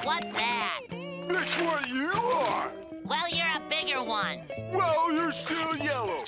What's that? It's what you are! Well, you're a bigger one. Well, you're still yellow.